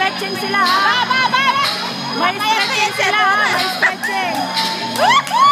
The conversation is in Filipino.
stretching sila ha. May stretching sila ha. May stretching.